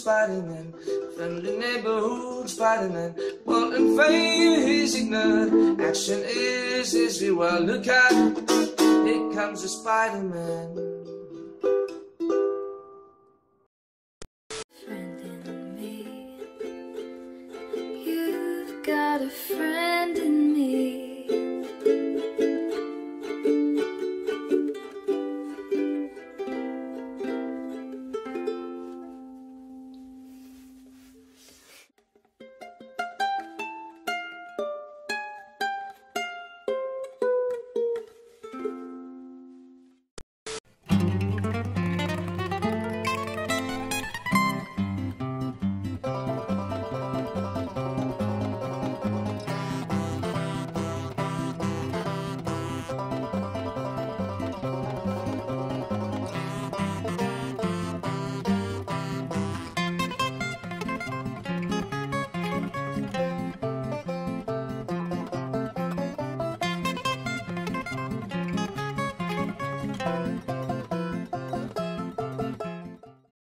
Spider-Man, friendly neighborhood Spider-Man. in fame, he's ignored, Action is easy. Well, Look out, here comes the Spider-Man. friend in me. You've got a friend. in me.